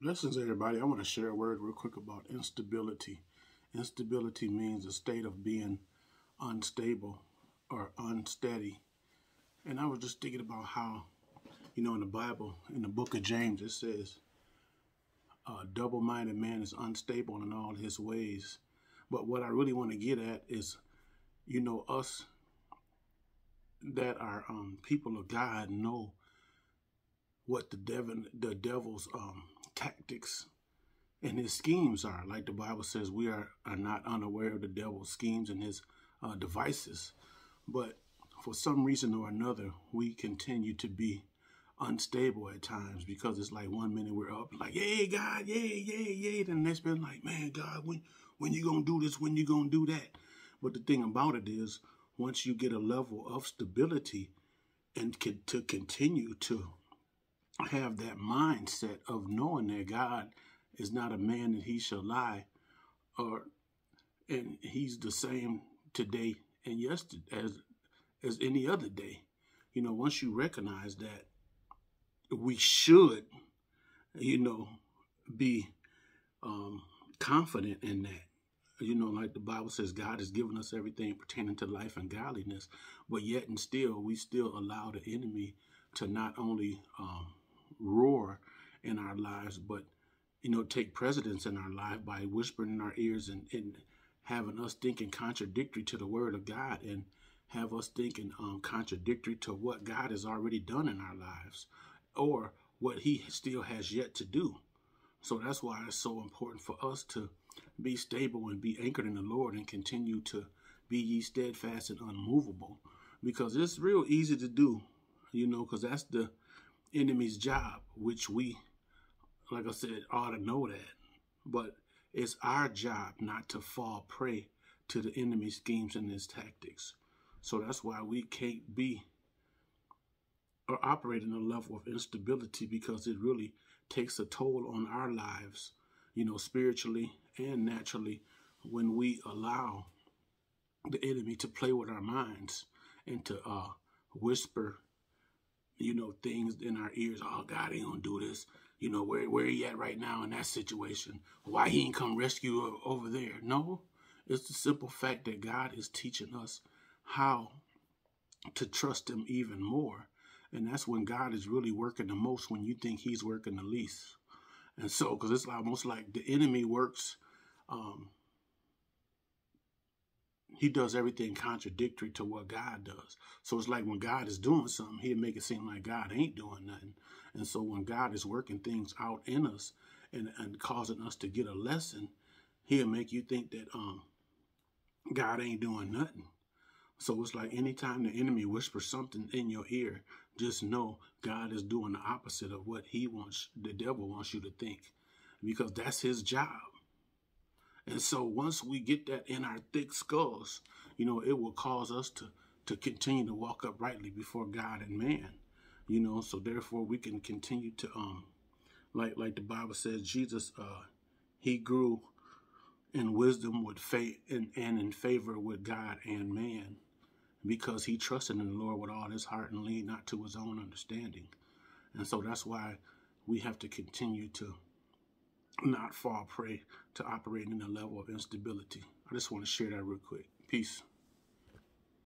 Blessings, everybody. I want to share a word real quick about instability. Instability means a state of being unstable or unsteady. And I was just thinking about how, you know, in the Bible, in the book of James, it says, a double minded man is unstable in all his ways. But what I really want to get at is, you know, us that are um, people of God know what the devil, the devil's um, tactics and his schemes are. Like the Bible says, we are, are not unaware of the devil's schemes and his uh, devices. But for some reason or another, we continue to be unstable at times because it's like one minute we're up like, yay, God, yay, yay, yay. Then the next minute, like, man, God, when, when you going to do this? When you going to do that? But the thing about it is, once you get a level of stability and can, to continue to have that mindset of knowing that God is not a man that he shall lie, or and he's the same today and yesterday as as any other day. You know, once you recognize that, we should, you know, be um, confident in that. You know, like the Bible says, God has given us everything pertaining to life and godliness, but yet and still, we still allow the enemy to not only um, roar in our lives, but you know, take precedence in our life by whispering in our ears and, and having us thinking contradictory to the word of God and have us thinking um, contradictory to what God has already done in our lives or what he still has yet to do. So that's why it's so important for us to be stable and be anchored in the Lord and continue to be ye steadfast and unmovable because it's real easy to do, you know, because that's the enemy's job, which we, like I said, ought to know that. But it's our job not to fall prey to the enemy's schemes and his tactics. So that's why we can't be or operate in a level of instability because it really takes a toll on our lives, you know, spiritually and naturally when we allow the enemy to play with our minds and to uh, whisper you know, things in our ears. Oh, God ain't gonna do this. You know, where where he at right now in that situation? Why he ain't come rescue over there? No, it's the simple fact that God is teaching us how to trust him even more. And that's when God is really working the most when you think he's working the least. And so, because it's almost like the enemy works um, he does everything contradictory to what God does. So it's like when God is doing something, he'll make it seem like God ain't doing nothing. And so when God is working things out in us and, and causing us to get a lesson, he'll make you think that um God ain't doing nothing. So it's like anytime the enemy whispers something in your ear, just know God is doing the opposite of what he wants, the devil wants you to think, because that's his job. And so once we get that in our thick skulls, you know, it will cause us to, to continue to walk uprightly before God and man. You know, so therefore we can continue to um like like the Bible says, Jesus uh he grew in wisdom with faith and, and in favor with God and man because he trusted in the Lord with all his heart and leaned not to his own understanding. And so that's why we have to continue to not fall prey to operating in a level of instability. I just want to share that real quick. Peace.